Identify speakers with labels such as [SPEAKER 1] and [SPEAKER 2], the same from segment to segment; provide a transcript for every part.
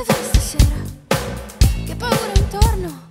[SPEAKER 1] dove vai stasera? Che paura intorno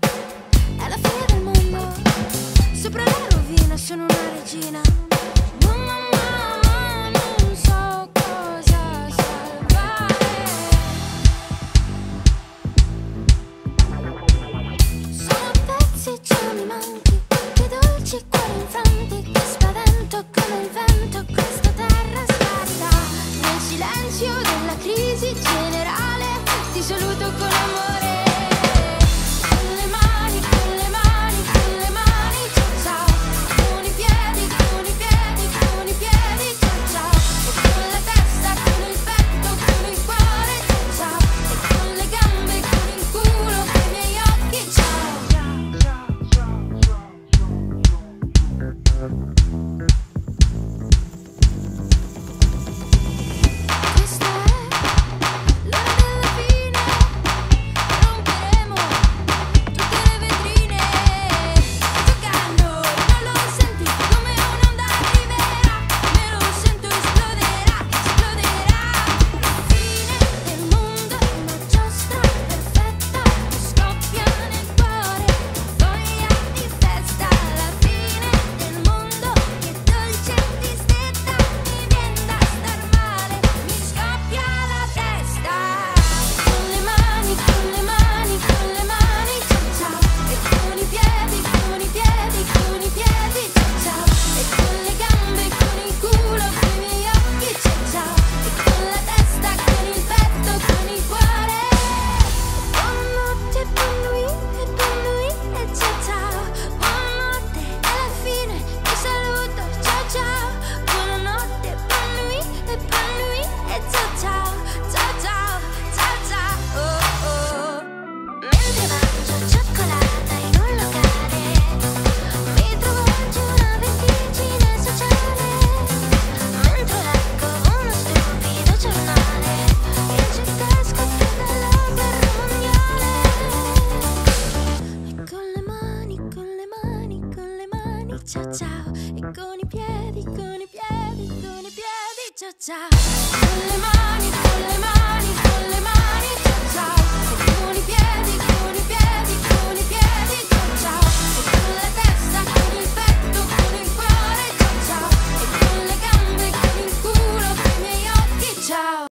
[SPEAKER 1] ciao ciao. E con i piedi, con i piedi, con i piedi ciao ciao. Con le mani, con le mani.